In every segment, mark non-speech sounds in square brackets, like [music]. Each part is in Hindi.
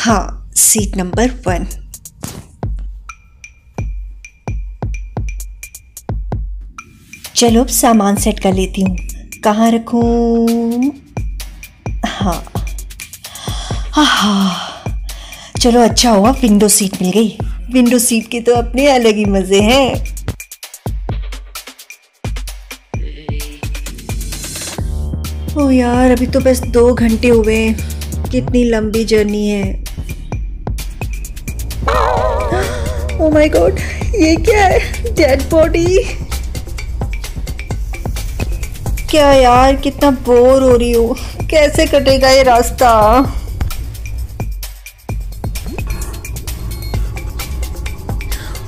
हाँ सीट नंबर वन चलो, अब सामान सेट कर लेती हूँ। कहाँ रखूँ? हाँ। हाँ चलो अच्छा हुआ विंडो सीट मिल गई। विंडो सीट के तो अपने अलग ही मज़े हैं। ओ यार, अभी तो बस दो घंटे हुए कितनी लंबी जर्नी है। माय गॉड ये क्या है? डेड बॉडी क्या यार, कितना बोर हो रही हूँ। कैसे कटेगा ये रास्ता?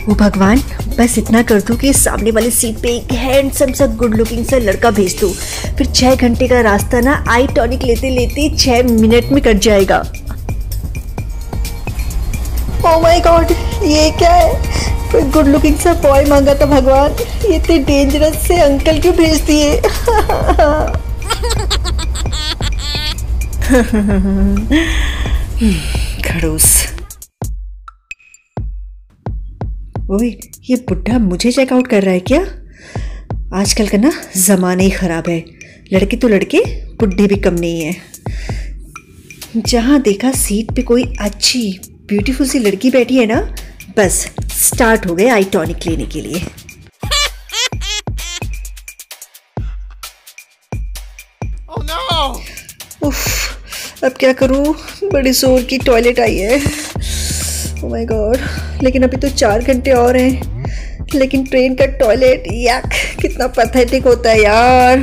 ओ भगवान, बस इतना कर दूँ कि सामने वाली सीट पे एक हैंडसम सा गुड लुकिंग सा लड़का भेज दूँ। फिर छः घंटे का रास्ता ना आई टॉनिक लेते लेते छः मिनट में कट जाएगा। ओ माय गॉड ये क्या है? कोई गुड लुकिंग सा बॉय मांगा था भगवान। ये इतने डेंजरस से अंकल क्यों भेज दिए? खड़ूस। ओए, ये बुढ़ा मुझे चेकआउट कर रहा है क्या? आजकल का ना ज़माना ही ख़राब है। लड़के तो लड़के बुढ़े भी कम नहीं है। जहाँ देखा सीट पे कोई अच्छी ब्यूटीफुल सी लड़की बैठी है ना बस स्टार्ट हो गए आई टॉनिक लेने के लिए। Oh no! उफ अब क्या करूँ? बड़ी ज़ोर की टॉयलेट आई है। ओ माय गॉड लेकिन अभी तो चार घंटे और हैं। लेकिन ट्रेन का टॉयलेट याक कितना पैथेटिक होता है यार।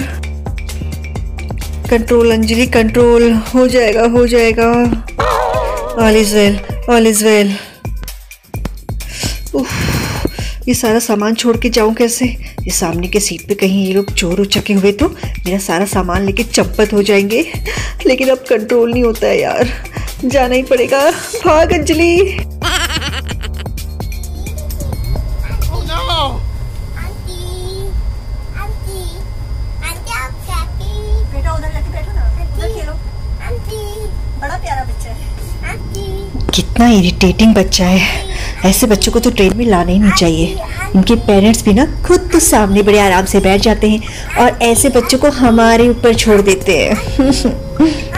कंट्रोल अंजलि कंट्रोल हो जाएगा हो जाएगा। All is well all is well ये सारा सामान छोड़ के जाऊँ कैसे? ये सामने के सीट पे कहीं ये लोग चोर उचके हुए तो मेरा सारा सामान लेके चंपत हो जाएँगे। लेकिन अब कंट्रोल नहीं होता है यार। जाना ही पड़ेगा। भाग, अंजलि। कितना इरिटेटिंग बच्चा है। ऐसे बच्चों को तो ट्रेन में लाना ही नहीं चाहिए। उनके पेरेंट्स भी ना खुद तो सामने बड़े आराम से बैठ जाते हैं और ऐसे बच्चों को हमारे ऊपर छोड़ देते हैं। [laughs]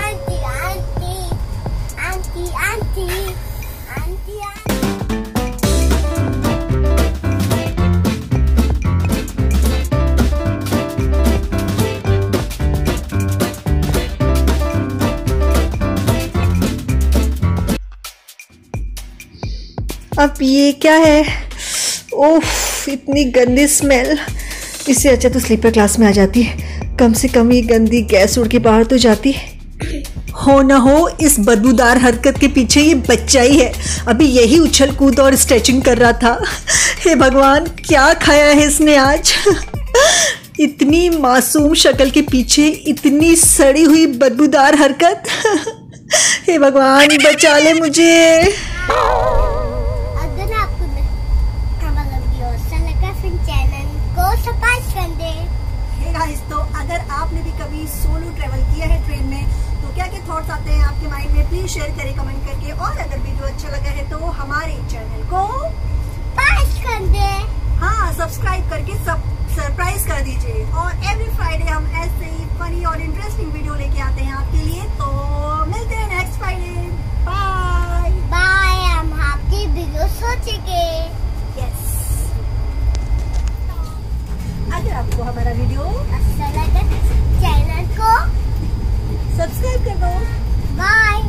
अब ये क्या है? ओफ इतनी गंदी स्मेल इससे अच्छा तो स्लीपर क्लास में आ जाती कम से कम ये गंदी गैस उड़ के बाहर तो जाती हो। ना हो, इस बदबूदार हरकत के पीछे ये बच्चा ही है। अभी यही उछल कूद और स्ट्रेचिंग कर रहा था। हे भगवान, क्या खाया है इसने आज? इतनी मासूम शक्ल के पीछे इतनी सड़ी हुई बदबूदार हरकत। हे भगवान, बचा ले मुझे। क्या क्या थॉट्स आते हैं आपके माइंड में? प्लीज़ शेयर करें कमेंट करके। और अगर वीडियो अच्छा लगा है तो हमारे चैनल को कर दे। हाँ सब्सक्राइब करके सब सरप्राइज़ कर दीजिए। और एवरी फ्राइडे हम ऐसे ही फनी और इंटरेस्टिंग वीडियो लेके आते हैं आपके लिए। तो मिलते हैं नेक्स्ट फ्राइडे बाय बाय हम आपकी वीडियो सोचेंगे। यस अगर आपको हमारा वीडियो अच्छा सब्सक्राइब कर दो बाय